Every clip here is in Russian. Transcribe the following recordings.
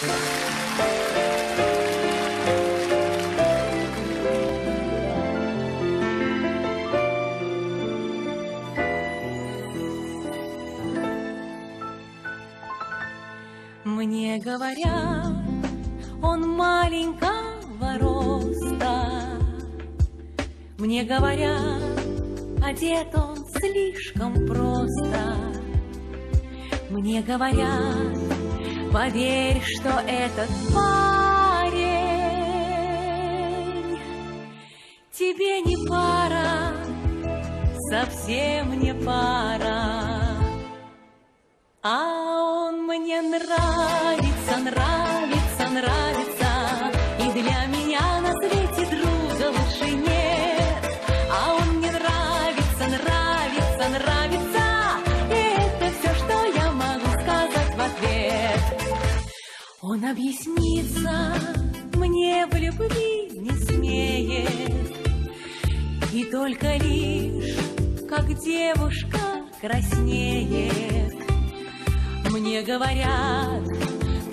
Мне говорят, он маленького роста. Мне говорят, одет он слишком просто. Мне говорят, поверь, что этот парень тебе не пара, совсем не пара. Он объяснится мне в любви не смеет, И только лишь, как девушка краснеет, мне говорят,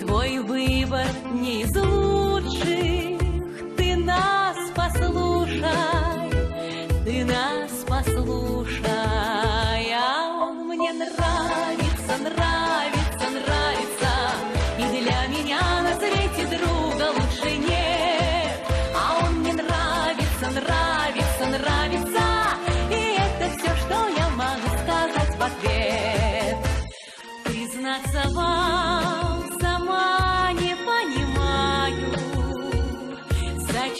твой выбор не из лучших, ты нас послушай, ты нас послушай, а он мне нравится, нравится,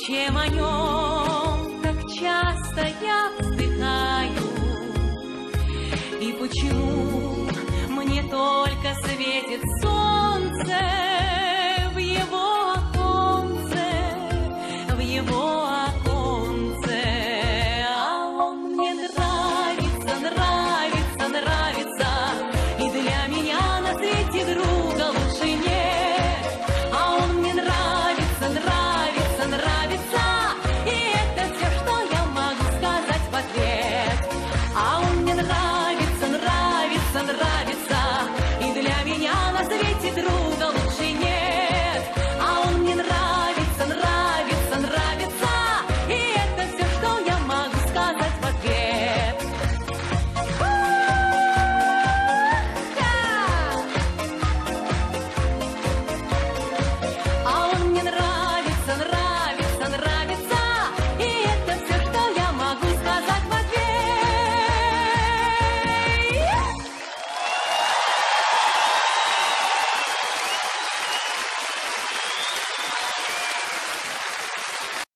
Зачем о нем так часто я вздыхаю, И почему мне только светит солнце,